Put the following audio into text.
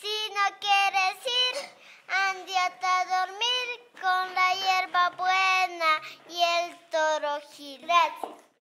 Si no quieres ir, andiate a dormir con la hierba buena y el toro Gil.